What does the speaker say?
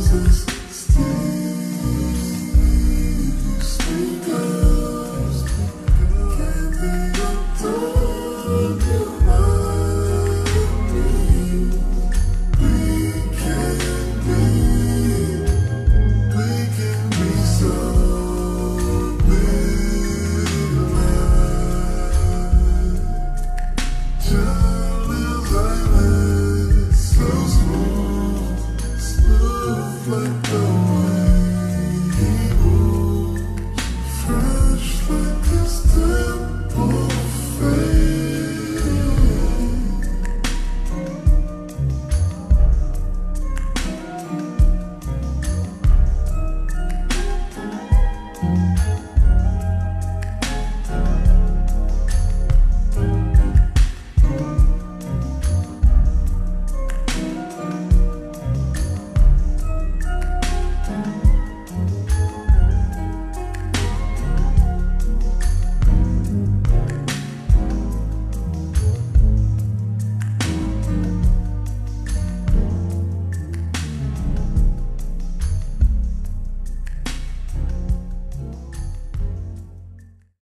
roses. like the way he moves, like